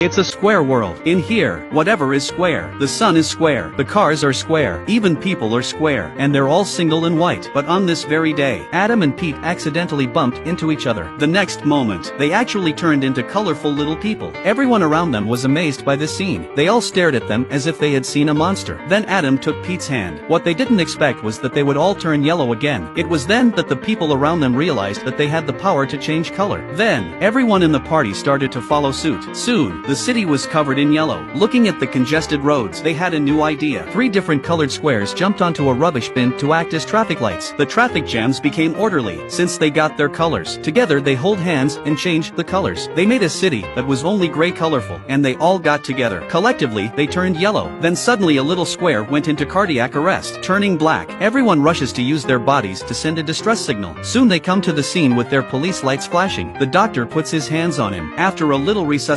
It's a square world. In here, whatever is square. The sun is square. The cars are square. Even people are square. And they're all single and white. But on this very day, Adam and Pete accidentally bumped into each other. The next moment, they actually turned into colorful little people. Everyone around them was amazed by this scene. They all stared at them as if they had seen a monster. Then Adam took Pete's hand. What they didn't expect was that they would all turn yellow again. It was then that the people around them realized that they had the power to change color. Then, everyone in the party started to follow suit. Soon, the city was covered in yellow. Looking at the congested roads, they had a new idea. Three different colored squares jumped onto a rubbish bin to act as traffic lights. The traffic jams became orderly, since they got their colors. Together they hold hands and changed the colors. They made a city that was only gray colorful, and they all got together. Collectively, they turned yellow. Then suddenly a little square went into cardiac arrest, turning black. Everyone rushes to use their bodies to send a distress signal. Soon they come to the scene with their police lights flashing. The doctor puts his hands on him. After a little resuscitation,